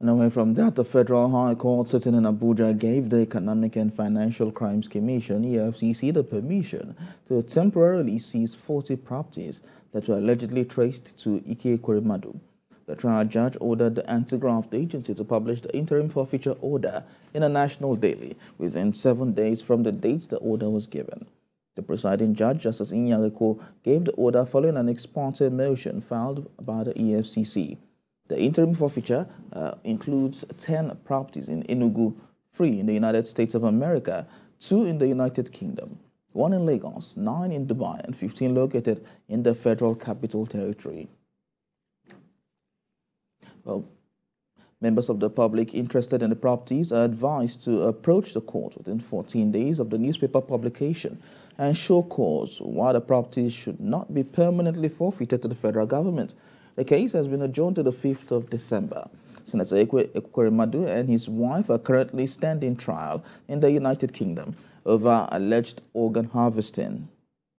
And away from that, the Federal High Court sitting in Abuja gave the Economic and Financial Crimes Commission, EFCC, the permission to temporarily seize 40 properties that were allegedly traced to Ike Ekweremadu. The trial judge ordered the anti-graft agency to publish the interim forfeiture order in a national daily within seven days from the date the order was given. The presiding judge, Justice Inyang Ekwo, gave the order following an ex parte motion filed by the EFCC. The interim forfeiture uh, includes 10 properties in Enugu, three in the United States of America, two in the United Kingdom, one in Lagos, nine in Dubai, and 15 located in the Federal Capital Territory. Well, members of the public interested in the properties are advised to approach the court within 14 days of the newspaper publication and show cause why the properties should not be permanently forfeited to the federal government. The case has been adjourned to the 5th of December. Senator Ekweremadu and his wife are currently standing trial in the United Kingdom over alleged organ harvesting.